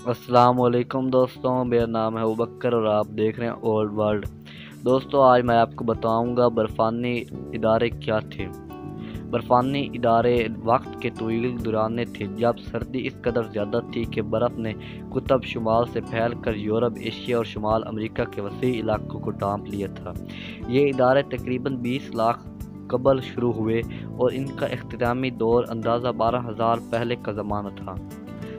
असलकुम दोस्तों, मेरा नाम है उबक्कर और आप देख रहे हैं ओल्ड वर्ल्ड। दोस्तों, आज मैं आपको बताऊँगा बर्फ़ानी इदारे क्या थे। बर्फ़ानी इदारे वक्त के तवील दुराने थे, जब सर्दी इस कदर ज़्यादा थी कि बर्फ़ ने कुतब शुमाल से फैल कर यूरोप, एशिया और शुमाल अमरीका के वसी इलाकों को डांप लिया था। ये इदारे तकरीबन 20 लाख कबल शुरू हुए और इनका अख्तामी दौर अंदाज़ा बारह हज़ार पहले का ज़माना था।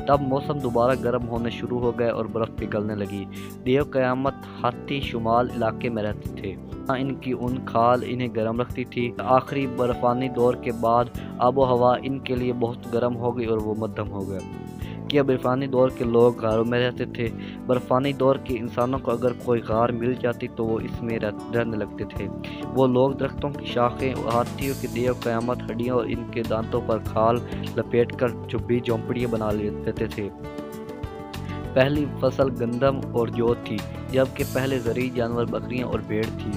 तब मौसम दोबारा गर्म होने शुरू हो गए और बर्फ़ पिघलने लगी। देव क़यामत हाथी शुमाल इलाके में रहते थे। इनकी उन खाल इन्हें गर्म रखती थी। आखिरी बर्फ़ानी दौर के बाद आबो हवा इनके लिए बहुत गर्म हो गई और वो मध्यम हो गया। कि बर्फ़ानी दौर के लोग गारों में रहते थे बर्फ़ानी दौर के इंसानों को अगर कोई गार मिल जाती तो वो इसमें रहने लगते थे। वो लोग दरख्तों की शाखें, हाथियों के देव क़्यामत, हड्डियों और इनके दांतों पर खाल लपेट कर चुब्बी झोंपड़ियाँ बना लेते थे। पहली फ़सल गंदम और जो थी, जबकि पहले ज़रिए जानवर, बकरियाँ और भेड़ थी।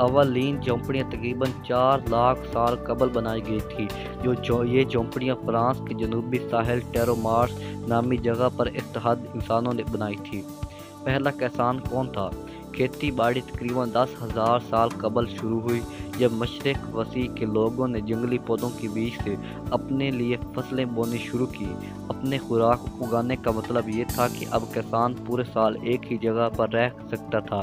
अवलीन झोंपड़ियाँ तकरीबन चार लाख साल कबल बनाई गई थी, जो जो ये झोंपड़ियाँ फ्रांस के जनूबी साहल टेरोमार्स नामी जगह पर इतहद इंसानों ने बनाई थी। पहला किसान कौन था? खेती बाड़ी तकरीबन दस हज़ार साल कबल शुरू हुई जब मशरक वसी के लोगों ने जंगली पौधों के बीच से अपने लिए फ़सलें बोनी शुरू की, अपने खुराक उगाने का मतलब ये था कि अब किसान पूरे साल एक ही जगह पर रह सकता था।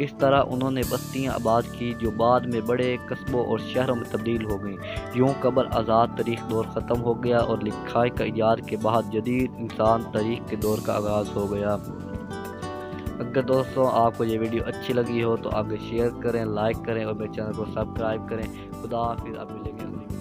इस तरह उन्होंने बस्तियाँ आबाद की जो बाद में बड़े कस्बों और शहरों में तब्दील हो गई। यूँ कबल आज़ाद तारीख दौर ख़त्म हो गया और लिखाई का ईजाद के बाद जदीद इंसान तारीख के दौर का आगाज़ हो गया। अगर दोस्तों आपको ये वीडियो अच्छी लगी हो तो आगे शेयर करें, लाइक करें और मेरे चैनल को सब्सक्राइब करें। खुदा फिर आप मिलेंगे